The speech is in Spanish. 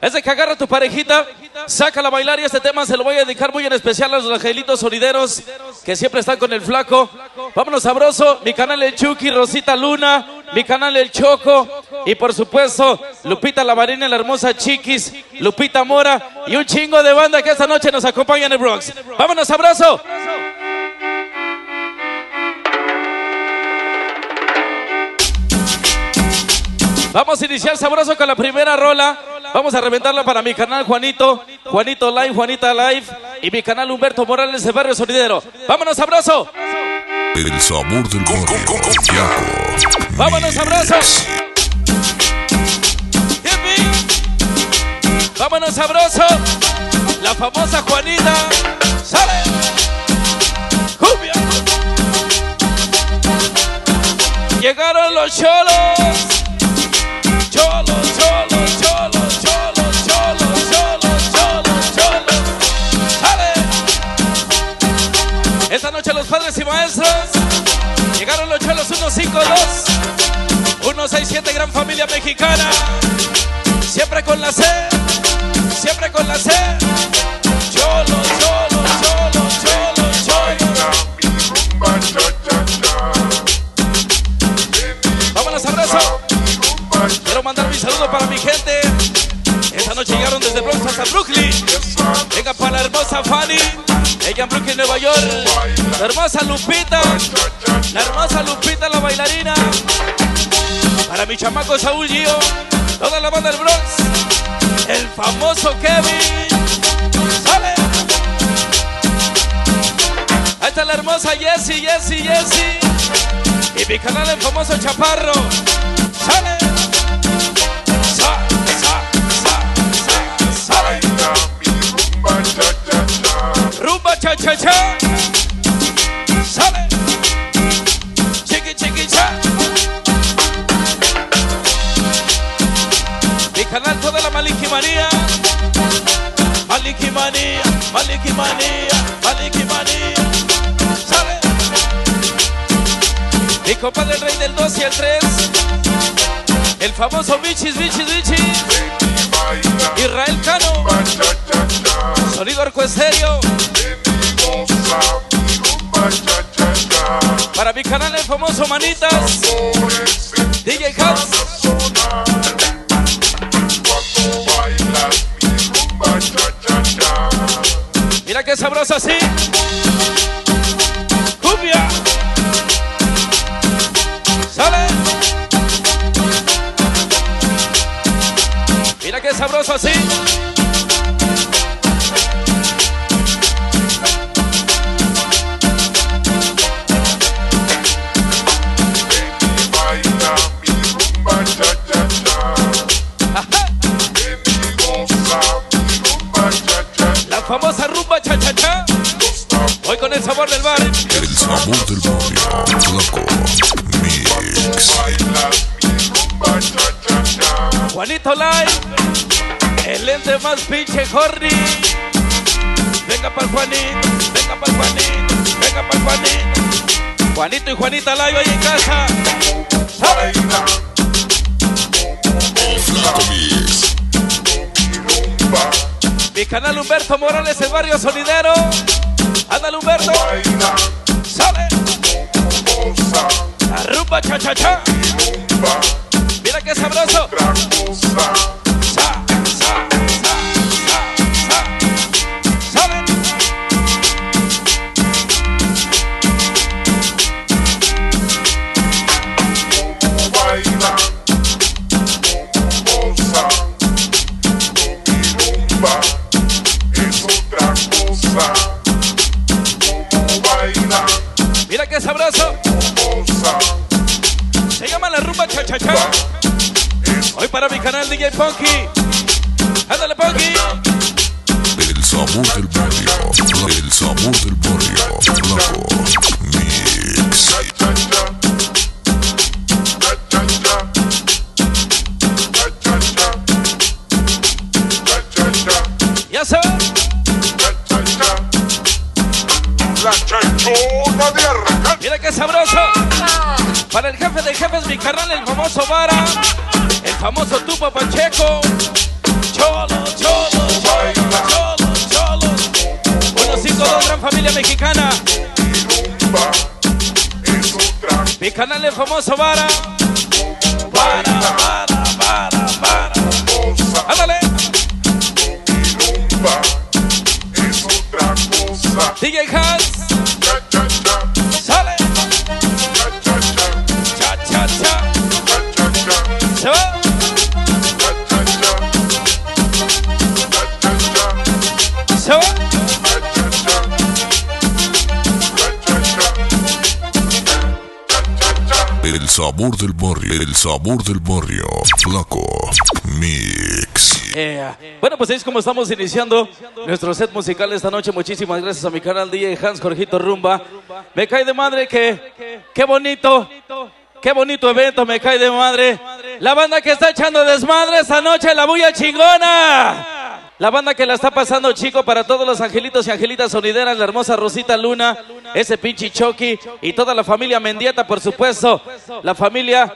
Es de que agarra a tu parejita, saca a bailar y este tema se lo voy a dedicar muy en especial a los angelitos sonideros que siempre están con el flaco. Vámonos sabroso, mi canal El Chucky, Rosita Luna, mi canal El Choco y por supuesto Lupita La Marina, la hermosa Chiquis, Lupita Mora y un chingo de banda que esta noche nos acompaña en el Bronx. Vámonos sabroso. Vamos a iniciar sabroso con la primera rola. Vamos a reventarla para mi canal Juanito, Juanito Live, Juanita Live y mi canal Humberto Morales de Barrio Sonidero. Vámonos sabroso. El sabor del. Vámonos. Hippie. Vámonos sabroso. La famosa Juanita. Sale. Cumbia. Llegaron los. Cholos, 162-167 Gran Familia Mexicana. Siempre con la C, siempre con la C. Cholo, cholo, cholo, cholo, cholo. Vámonos, abrazo. Quiero mandar mi saludo para mi gente. Esta noche llegaron desde Bronx hasta Brooklyn. Venga para la hermosa Fanny. Ella en Brooklyn, Nueva York. La hermosa Lupita. La hermosa Lupita, la bailarina. Para mi chamaco Saúl Gio. Toda la banda del Bronx. El famoso Kevin. ¡Sale! Ahí está la hermosa Jessie, Jessie, Jessie. Y mi canal el famoso Chaparro. Maliki Manía, Maliki Manía. Sale. Mi compadre el rey del 2 y el 3. El famoso Bichis, Bichis, Bichis. Israel Cano. Sonido arco estéreo. Para mi canal el famoso Manitas. DJ House. Sabroso así. Cumbia. Sale. Mira qué sabroso así. Famosa rumba cha cha cha. Hoy con el sabor del bar. El sabor del barrio. Flaco. Mix. Juanito Live. El ente más pinche horny. Venga pa'l Juanito, venga pa'l Juanito, venga pa'l Juanito. Juanito y Juanita Live ahí en casa. Canal Humberto Morales, el barrio sonidero. Ándale Humberto. ¡Sale! La rumba cha cha cha. Hoy para mi canal DJ Punky. Ándale Punky. El sabor del barrio. El sabor del barrio. Flaco. Mix. Ya sabes. La chanchona de arrancar. Mira qué sabroso. Para el jefe de jefes, mi carnal, el famoso Vara, el famoso Tupa Pacheco. Cholo, cholo, cholo, cholo. Unos cinco, dos, gran familia mexicana. Mi canal, el famoso Vara. El sabor del barrio, el sabor del barrio. Flaco Mix. Bueno, pues es como estamos iniciando nuestro set musical esta noche. Muchísimas gracias a mi canal DJ Hans Jorgito Rumba. Me cae de madre que, qué bonito, qué bonito evento, me cae de madre. La banda que está echando desmadre esta noche, la bulla chingona. La banda que la está pasando chico para todos los angelitos y angelitas sonideras, la hermosa Rosita Luna, ese pinche Chucky y toda la familia Mendieta, por supuesto. La familia